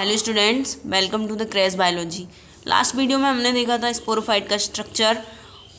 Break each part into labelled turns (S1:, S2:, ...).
S1: Hello students welcome to the crash biology last video में हमने देखा था स्पोरोफाइट का स्ट्रक्चर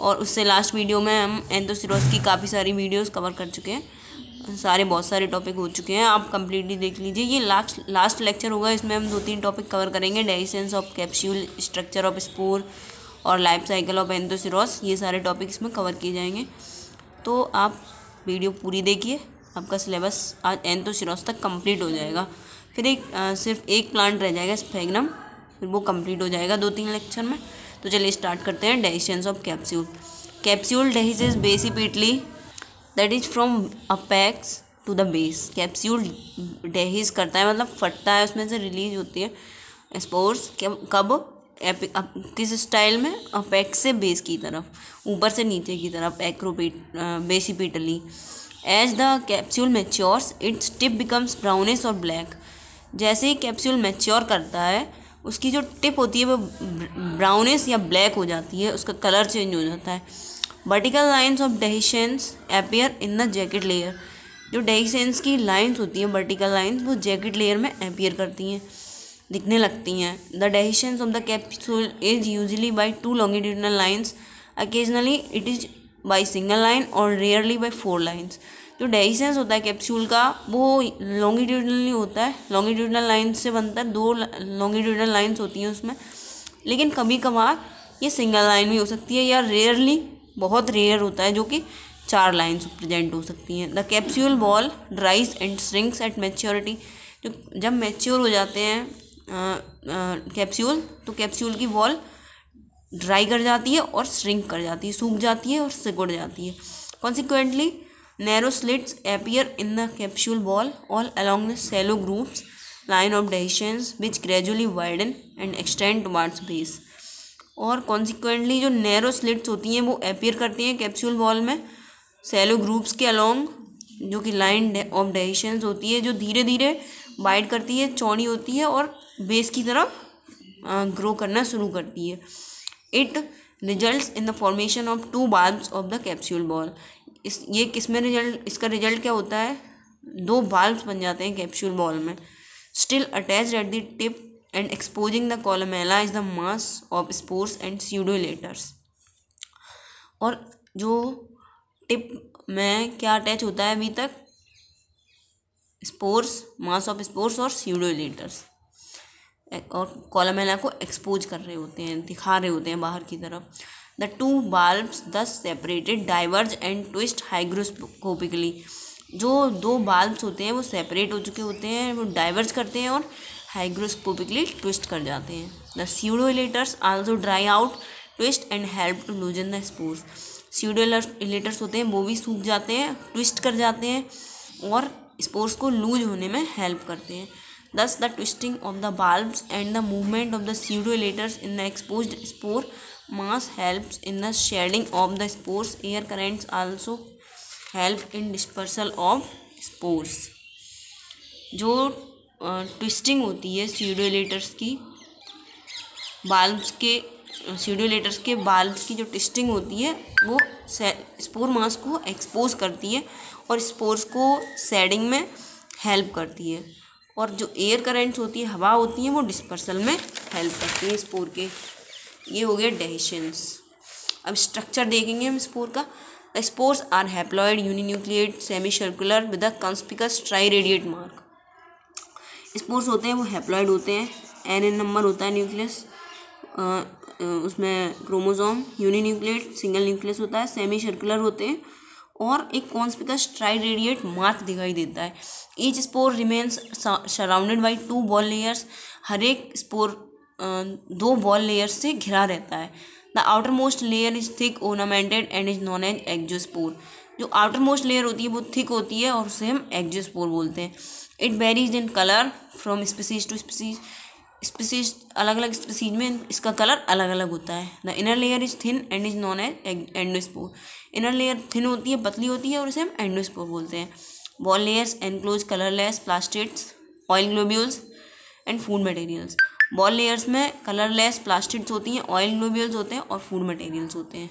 S1: और उससे लास्ट वीडियो में हम एंथोसिरोस की काफ़ी सारी वीडियोस कवर कर चुके हैं। सारे बहुत सारे टॉपिक हो चुके हैं, आप कंप्लीटली देख लीजिए। ये लास्ट लास्ट लेक्चर होगा, इसमें हम दो तीन टॉपिक कवर करेंगे। Dehiscence of capsule structure of spore और लाइफ साइकिल ऑफ़ एंथोसिरोस ये सारे टॉपिक इसमें कवर किए जाएँगे। तो आप वीडियो पूरी देखिए, आपका सिलेबस आज एंथोसिरोस तक कंप्लीट हो जाएगा। फिर एक आ, सिर्फ़ एक प्लांट रह जाएगा स्फेगनम फिर वो कंप्लीट हो जाएगा दो तीन लेक्चर में। तो चलिए स्टार्ट करते हैं dehiscence of capsule capsule dehisce basipetally that is from apex to the base capsule dehisce करता है मतलब फटता है उसमें से रिलीज़ होती है स्पोर्स कब किस स्टाइल में? अपेक्स से बेस की तरफ़ ऊपर से नीचे की तरफ़ acropetal basipetally as the capsule matures its tip becomes brownish और ब्लैक जैसे ही कैप्सूल मैच्योर करता है, उसकी जो टिप होती है वो ब्राउनिश या ब्लैक हो जाती है, उसका कलर चेंज हो जाता है। Vertical lines of dehiscence appear in the jacket layer जो डेहिशंस की लाइन्स होती हैं वर्टिकल लाइन्स वो जैकेट लेयर में अपेयर करती हैं, दिखने लगती हैं। The dehiscence of the capsule is usually by two longitudinal lines occasionally it is by single line और रेयरली बाई फोर लाइन्स जो डेहिसेंस होता है कैप्सूल का, वो लॉन्गिट्यूडनली होता है। लॉन्गिट्यूडनल लाइन से बनता है, दो लॉन्गिट्यूडनल लाइन्स होती हैं उसमें। लेकिन कभी कभार ये सिंगल लाइन भी हो सकती है या रेयरली बहुत रेयर होता है जो कि चार लाइन्स प्रेजेंट हो सकती हैं। The capsule wall dries and strings at maturity जो जब मेच्योर हो जाते हैं कैप्सूल तो कैप्सूल की बॉल ड्राई कर जाती है और श्रिंक कर जाती है, सूख जाती है और सिकुड़ जाती है। Consequently Narrow slits appear in the capsule wall all along the shallow grooves, line of dehiscence which gradually widen and extend towards base. और कॉन्सिक्वेंटली जो नैरो स्लिट्स होती हैं, वो अपेयर करती हैं कैप्सूल वॉल में सेलो ग्रुप्स के अलोंग जो कि लाइन ऑफ़ डेहिशंस होती है, जो धीरे धीरे वाइड करती है, चौड़ी होती है और बेस की तरफ़ ग्रो करना शुरू करती है it results in the formation of two valves of the capsule wall इस, ये किसमें रिज़ल्ट, इसका रिज़ल्ट क्या होता है? दो बाल्ब्स बन जाते हैं कैप्सूल बॉल में। Still attach at the tip and exposing the columella is the mass of spores and pseudoelaters और जो टिप में क्या अटैच होता है अभी तक? स्पोर्स मास ऑफ़ स्पोर्स और सीडोलेटर्स और कॉलमेला को एक्सपोज कर रहे होते हैं, दिखा रहे होते हैं बाहर की तरफ़। The two valves thus separated diverge and twist hygroscopically जो दो बाल्ब्स होते हैं, वो सेपरेट हो चुके होते हैं, वो डाइवर्ज करते हैं और हाइग्रोस्कोपिकली ट्विस्ट कर जाते हैं। The pseudoelaters also dry out twist and help to loosen the spores pseudoelaters होते हैं, वो भी सूख जाते हैं ट्विस्ट कर जाते हैं और स्पोर्स को लूज होने में हेल्प करते हैं। Thus the twisting of the valves and the movement of the pseudoelaters in the expose spore mass helps in the shedding of the spores. Air currents also help in dispersal of spores. जो twisting होती है सीडोलेटर्स की bulbs के सीडोलेटर्स के bulbs की जो twisting होती है, वो स्पोर मास को एक्सपोज करती है और स्पोर्स को सेडिंग में हेल्प करती है। और जो एयर करेंट्स होती है, हवा होती है, वो डिस्पर्सल में हेल्प करती है स्पोर के। ये हो गया डेहिशंस अब स्ट्रक्चर देखेंगे हम स्पोर का. Spores are haploid uninucleate semi circular with a conspicuous tri radiate mark spores होते हैं, वो हैप्लॉयड होते हैं. एन एन नंबर होता है न्यूक्लियस उसमें क्रोमोजोम यूनिन्यूक्लिएट सिंगल न्यूक्लियस होता है सेमी सर्कुलर होते हैं. और एक कॉन्स्पिकस ट्राई रेडिएट मार्क दिखाई देता है. Each spore remains surrounded by two wall layers हर एक स्पोर दो वॉल लेयर से घिरा रहता है। The outer most layer is thick ornamented and is known as exospore जो आउटर मोस्ट लेयर होती है, वो थिक होती है और उसे हम एक्जोस्पोर बोलते हैं। It varies in colour from species to species species अलग अलग स्पीसीज में इसका कलर अलग अलग होता है। The inner layer is thin and is known as endospore inner layer thin होती है, पतली होती है और उसे हम एंडोस्पोर बोलते हैं। Wall layers enclose colourless plastids oil globules and food materials wall layers में कलरलेस प्लास्टिक्स होती हैं ऑयल ग्लोब्यूल्स होते हैं और फ़ूड मटेरियल्स होते हैं।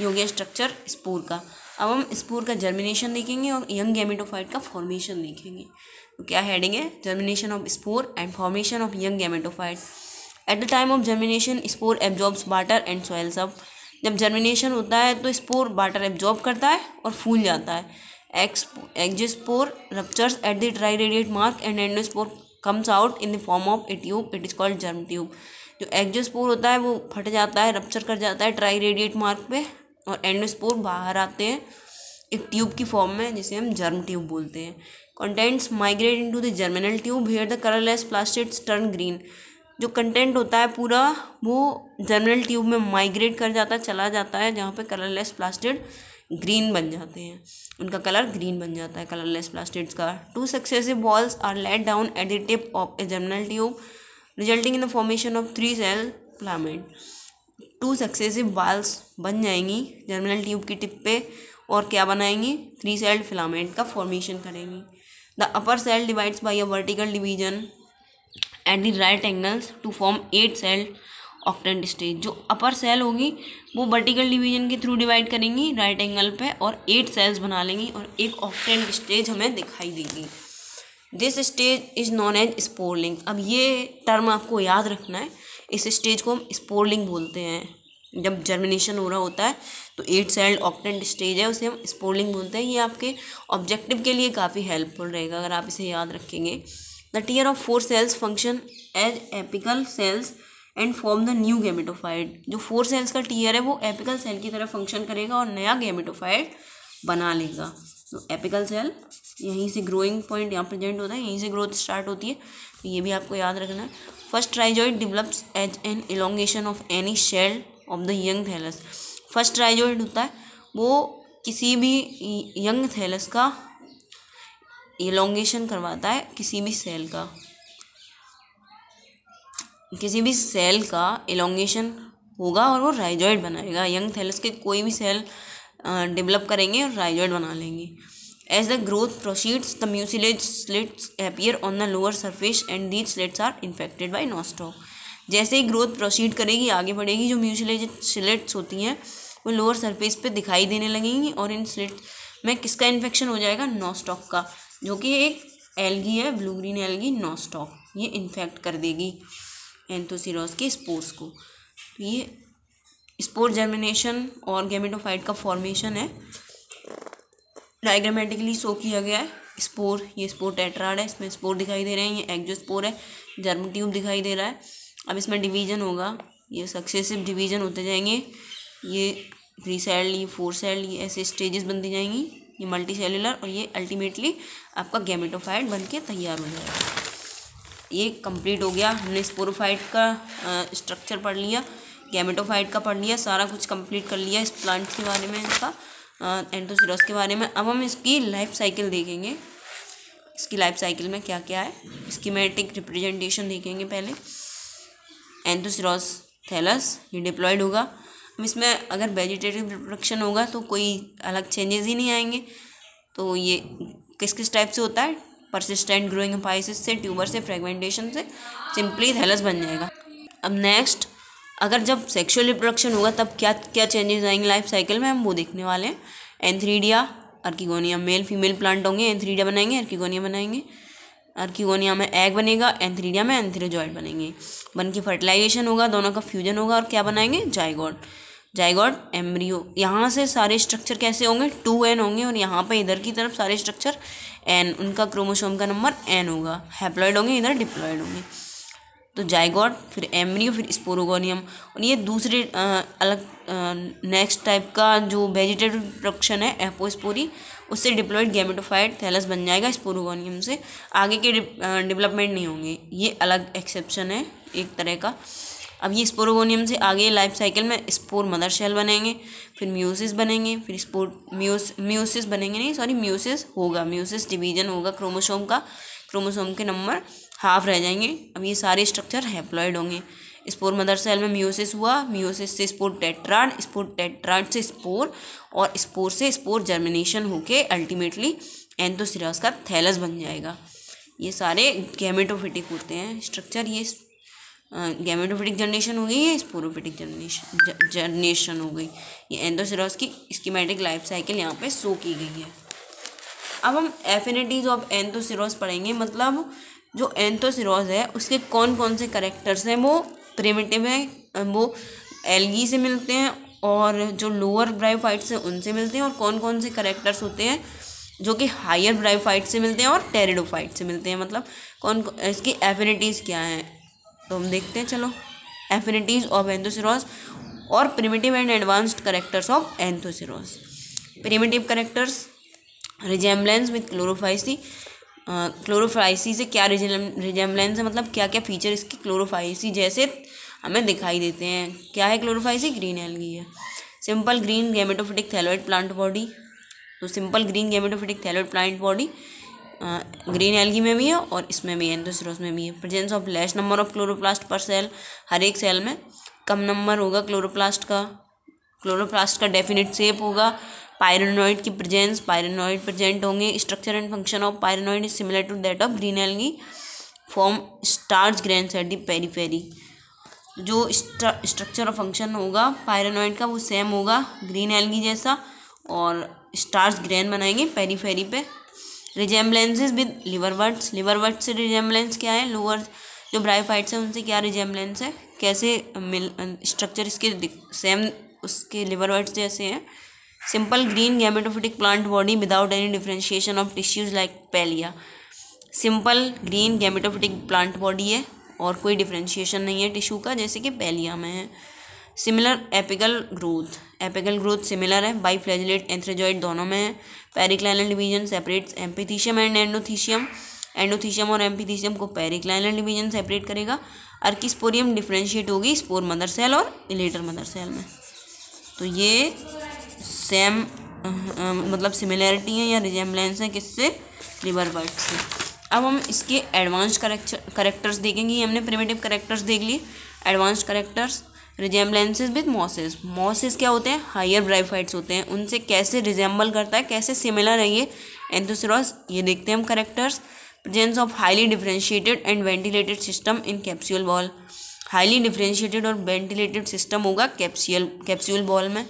S1: ये हो गया स्ट्रक्चर स्पोर का। अब हम स्पोर का जर्मिनेशन देखेंगे और यंग गैमेटोफाइट का फॉर्मेशन देखेंगे। तो क्या हेडिंग है? Germination of spore and formation of young gametophyte at the time of germination spore absorbs water and swells सब जब जर्मिनेशन होता है तो स्पोर वाटर एब्जॉर्ब करता है और फूल जाता है। Ex exospore ruptures at the tri radiate mark and endospore comes out in the form of a tube it is called germ tube जो एक्जोस्पोर होता है, वो फट जाता है रप्चर कर जाता है ट्राई रेडिएट मार्क पे और एंडोस्पोर बाहर आते हैं, एक ट्यूब की फॉर्म में, जिसे हम जर्म ट्यूब बोलते हैं। Contents migrate into the germinal tube here the colourless plastids turn green जो कंटेंट होता है पूरा, वो जर्मिनल ट्यूब में माइग्रेट कर जाता है चला जाता है, जहाँ पे कलरलेस प्लास्टिड ग्रीन बन जाते हैं। उनका कलर ग्रीन बन जाता है कलरलेस प्लास्टिड्स का। Two successive walls are laid down at the tip of a germinal tube resulting in the formation of three cell filament two successive walls बन जाएँगी जर्मिनल ट्यूब की टिप पे, और क्या बनाएँगी? थ्री सेल्ड फिलामेंट का formation करेंगी। The upper cell divides by a vertical division at the right angles to form eight cell octant stage जो अपर सेल होगी, वो वर्टिकल डिवीज़न के थ्रू डिवाइड करेंगी राइट एंगल पे, और एट सेल्स बना लेंगी, और एक ऑक्टेंट स्टेज हमें दिखाई देगी। This stage is known as sporeling अब ये टर्म आपको याद रखना है। इस स्टेज को हम स्पोरलिंग बोलते हैं। जब जर्मिनेशन हो रहा होता है तो एट सेल्ड ऑक्टेंट स्टेज है, उसे हम स्पोरलिंग बोलते हैं। ये आपके ऑब्जेक्टिव के लिए काफ़ी हेल्पफुल रहेगा, अगर आप इसे याद रखेंगे। The tier of four cells function as apical cells and form the new gametophyte जो फोर सेल्स का टीयर है, वो एपिकल सेल की तरह फ़ंक्शन करेगा और नया गेमेटोफाइड बना लेगा। तो एपिकल सेल यहीं से ग्रोइंग पॉइंट यहाँ प्रेजेंट होता है, यहीं से ग्रोथ स्टार्ट होती है। तो ये भी आपको याद रखना है। First rhizoid develops as an elongation of any cell of the young thallus first rhizoid होता है, वो किसी भी यंग थैलस का इलोंगेशन करवाता है किसी भी सेल का। किसी भी सेल का एलोंगेशन होगा और वो राइजॉइड बनाएगा। यंग थैलस के कोई भी सेल डेवलप करेंगे और राइजॉइड बना लेंगे। As the growth proceeds, the mucilage slits appear on the lower surface and these slits are infected by nostoc. जैसे ही ग्रोथ प्रोसीड करेगी आगे बढ़ेगी जो म्यूसिलेज स्लिट्स होती हैं वो लोअर सरफेस पे दिखाई देने लगेंगी और इन स्लिट में किसका इन्फेक्शन हो जाएगा? नॉस्टॉक का जो कि एक एलगी है ब्लू ग्रीन एलगी नॉस्टॉक ये इन्फेक्ट कर देगी। एंथोसिरोस के स्पोर्स को। तो ये स्पोर जर्मिनेशन और गेमेटोफाइट का फॉर्मेशन है। डायग्रामेटिकली शो किया गया है स्पोर ये स्पोर टेट्राड है, इसमें स्पोर दिखाई दे रहे हैं, ये एक्जो स्पोर है जर्म ट्यूब दिखाई दे रहा है। अब इसमें डिवीज़न होगा, ये सक्सेसिव डिवीज़न होते जाएँगे, ये थ्री सेल ये फोर सेल ये ऐसे स्टेजेस बनती जाएँगी, ये मल्टी सेलुलर और ये अल्टीमेटली आपका गैमेटोफाइट बन के तैयार हो जाएगा। ये कंप्लीट हो गया। हमने स्पोरोफाइट का स्ट्रक्चर पढ़ लिया गैमेटोफाइट का पढ़ लिया, सारा कुछ कंप्लीट कर लिया इस प्लांट के बारे में इसका एंटोसिरोस के बारे में। अब हम इसकी लाइफ साइकिल देखेंगे। इसकी लाइफ साइकिल में क्या क्या है स्कीमेटिक रिप्रेजेंटेशन देखेंगे पहले। एंथोसिरोस थैलस ये डिप्लॉयड होगा। अब इसमें अगर वेजिटेटिव रिप्रोडक्शन होगा तो कोई अलग चेंजेस ही नहीं आएँगे। तो ये किस किस टाइप से होता है? परसिस्टेंट ग्रोइंग अपाइसिस से ट्यूबर से फ्रेगमेंटेशन से सिंपली थैलस बन जाएगा। अब नेक्स्ट अगर जब सेक्सुअल रिप्रोडक्शन होगा, तब क्या क्या चेंजेस आएँगे लाइफ साइकिल में, हम वो देखने वाले हैं। Antheridia archegonia male female plant होंगे एंथ्रीडिया बनाएँगे अर्कीगोनिया बनाएँगे। अर्कीगोनिया में एग बनेगा एंथ्रीडिया में एंथ्रोजॉइड बनेंगे। बन के फर्टिलाइजेशन होगा, दोनों का फ्यूजन होगा, और क्या बनाएँगे? जाइगोड जाइगोड एम्ब्रियो यहाँ से सारे स्ट्रक्चर कैसे होंगे? टू एन होंगे, और यहाँ पे इधर की तरफ़ सारे स्ट्रक्चर एन उनका क्रोमोसोम का नंबर एन होगा। हैप्लॉइड होंगे इधर डिप्लॉइड होंगे। तो जाइगॉड फिर एमरियो फिर स्पोरोगोनियम और ये दूसरे आ, अलग नेक्स्ट टाइप का जो वेजिटेटिव प्रोडक्शन है एपोस्पोरी उससे डिप्लॉयड गैमेटोफाइड थैलस बन जाएगा स्पोरोगोनियम से। आगे के डेवलपमेंट नहीं होंगे। ये अलग एक्सेप्शन है एक तरह का। अब ये स्पोरोगोनियम से आगे लाइफ साइकिल में स्पोर मदर शेल बनेंगे, फिर म्यूसिस बनेंगे, फिर स्पोर म्यूस म्यूसिस बनेंगे नहीं सॉरी म्यूसिस होगा म्यूसिस डिवीज़न होगा क्रोमोसोम का क्रोमोसोम के नंबर हाफ़ रह जाएँगे। अब ये सारे स्ट्रक्चर हैप्लॉयड होंगे। स्पोर मदर सेल में म्यूसिस हुआ म्यूसिस से स्पोर टेट्राड स्पोर टेट्राड से स्पोर और स्पोर से स्पोर जर्मिनेशन होके अल्टीमेटली एंथोसिरास का थैलस बन जाएगा। ये सारे गैमेटोफिटिक होते हैं। स्ट्रक्चर ये गैमेटोफिटिक जनरेशन हो गई ये स्पोरोफिटिक जनरेशन जनरेशन हो गई? ये एंडोसिरोस की स्कीमेटिक लाइफ साइकिल यहाँ पे शो की गई है। अब हम एफिनिटीज ऑफ़ एंथोसिरोस पढ़ेंगे। मतलब जो एंथोसिरोस है, उसके कौन कौन से करेक्टर्स हैं? वो प्रिमिटिव हैं वो एलगी से मिलते हैं और जो लोअर ब्रायोफाइट्स हैं, उनसे मिलते हैं और कौन कौन से करेक्टर्स होते हैं? जो कि हायर ब्राइफाइट से मिलते हैं और टेरिडोफाइट से मिलते हैं। मतलब कौन इसकी एफिनिटीज़ क्या हैं? तो हम देखते हैं, चलो। एफिनिटीज़ ऑफ़ एंथोसिरोस और primitive and advanced characters of Anthoceros primitive characters resemblance with Chlorophyceae Chlorophyceae से क्या रिजेम्बलेंस है? मतलब क्या क्या फीचर इसकी क्लोरोफाइसी जैसे हमें दिखाई देते हैं। क्या है क्लोरोफाइसी ग्रीन एलगी है। Simple green gametophytic thalloid plant body तो simple green gametophytic thalloid plant body green algae में भी है और इसमें भी है एंथोसिरोस में भी है। Presence of less number of chloroplast per cell हर एक सेल में। कम नंबर होगा क्लोरोप्लास्ट का। क्लोरोप्लास्ट का डेफिनेट शेप होगा। पायरेनॉइड की प्रेजेंस पायरेनॉइड प्रेजेंट होंगे। Structure and function of pyrenoid is similar to that of green algae form starch grains at the periphery जो स्ट्रक्चर और फ़ंक्शन होगा पायरेनॉइड का वो सेम होगा ग्रीन एल्गी जैसा और स्टार्स ग्रेन बनाएँगे पेरीफेरी पे। Resemblances with liverworts liverworts से रिजेम्बलेंस क्या है? लोअर जो ब्राइफाइट्स हैं, उनसे क्या रिजेम्बलेंस है? कैसे मिल स्ट्रक्चर इसके सेम उसके लिवर वर्ड्स जैसे हैं। Simple green gametophytic plant body without any differentiation of tissues like Pellia simple green gametophytic plant body है, और कोई डिफ्रेंशिएशन नहीं है टिश्यू का, जैसे कि पेलिया में है। Similar apical growth apical growth similar है बाई फ्लैजिलेट एंथ्रेजॉइड दोनों में है। Periclinal division separate amphithecium and endothecium. Endothecium और एम्पीथीशियम को पेरिक्लाइनल डिवीज़न सेपरेट करेगा। अर्किस्पोरियम डिफ्रेंशिएट होगी? स्पोर मदर सेल और इलेटर मदर सेल में। तो ये सेम मतलब सिमिलैरिटी है या रिजेम्बलेंस है किससे? लिवर बर्ड से। अब हम इसके एडवांस करेक्टर्स देखेंगे। हमने प्रिमेटिव करेक्टर्स देख लिए। Advance characters resemblances with mosses mosses क्या होते हैं? हायर ब्राइफाइट्स होते हैं। उनसे कैसे रिजेंबल करता है? कैसे सिमिलर है ये? एंथोसिरोस ये देखते हैं हम characters presence of highly differentiated and ventilated system in capsule wall highly differentiated और वेंटिलेटेड सिस्टम होगा कैप्सूल कैप्सूल बॉल में.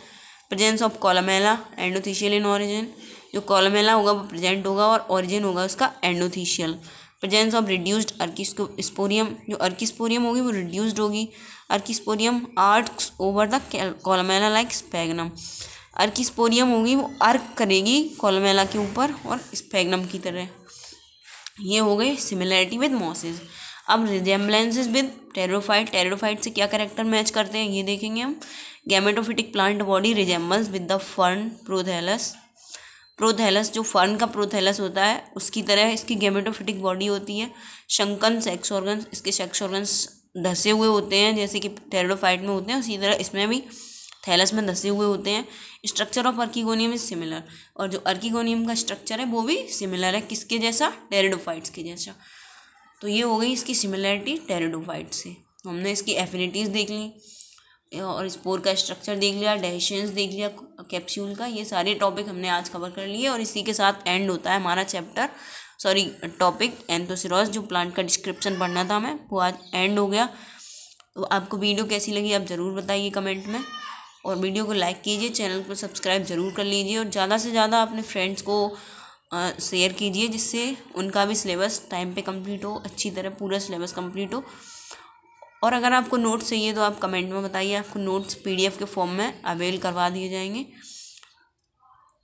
S1: Presence of columella endothecial in origin जो कॉलमेला होगा, वो प्रेजेंट होगा और ऑरिजिन होगा उसका endothecial presence of reduced archesporium जो अर्किस्पोरियम होगी, वो रिड्यूस्ड होगी. Archesporium arches over the columella like Sphagnum archesporium होगी, वो अर्क करेगी कॉलमेला के ऊपर और स्पैगनम की तरह। ये हो गई सिमिलैरिटी विद मॉसेज अब रिजेम्बलेंसेज विद टेरोफाइट टेरोफाइट से क्या करेक्टर मैच करते हैं, ये देखेंगे हम। Gametophytic plant body resembles with the fern prothallus prothallus जो फर्न का प्रोथेलस होता है, उसकी तरह इसकी गेमेटोफिटिक बॉडी होती है। शंकन सेक्स ऑर्गन्स इसके सेक्स ऑर्गन्स धसे हुए होते हैं, जैसे कि टेरोफाइट में होते हैं, उसी तरह इसमें भी थैलस में धसे हुए होते हैं। Structure of archegonium is similar और जो अर्कीगोनियम का स्ट्रक्चर है, वो भी सिमिलर है किसके जैसा? टेरिडोफाइट्स के जैसा। तो ये हो गई इसकी सिमिलरिटी टेरिडोफाइट से। हमने इसकी एफिनिटीज़ देख ली, और स्पोर का स्ट्रक्चर देख लिया डाइशंस देख लिया कैप्सूल का, ये सारे टॉपिक हमने आज कवर कर लिए और इसी के साथ एंड होता है हमारा चैप्टर सॉरी टॉपिक एंथोसिरोस जो प्लांट का डिस्क्रिप्शन पढ़ना था हमें वो आज एंड हो गया। तो आपको वीडियो कैसी लगी, आप ज़रूर बताइए कमेंट में। और वीडियो को लाइक कीजिए चैनल को सब्सक्राइब ज़रूर कर लीजिए और ज़्यादा से ज़्यादा अपने फ्रेंड्स को शेयर कीजिए, जिससे उनका भी सिलेबस टाइम पे कंप्लीट हो, अच्छी तरह पूरा सिलेबस कंप्लीट हो। और अगर आपको नोट्स चाहिए तो आप कमेंट में बताइए, आपको नोट्स पीडीएफ के फॉर्म में अवेल करवा दिए जाएँगे।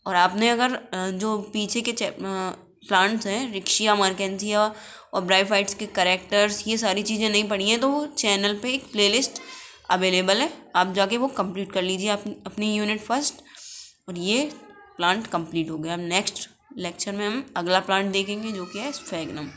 S1: और आपने अगर जो पीछे के प्लांट्स हैं, रिक्शिया मार्केंसिया और ब्राइफाइट्स के करेक्टर्स, ये सारी चीज़ें नहीं पढ़ी हैं तो वो चैनल पे एक प्लेलिस्ट अवेलेबल है। आप जाके वो कंप्लीट कर लीजिए अपनी अपनी यूनिट फ़र्स्ट और ये प्लांट कंप्लीट हो गया। अब नेक्स्ट लेक्चर में हम अगला प्लांट देखेंगे जो कि है स्फेगनम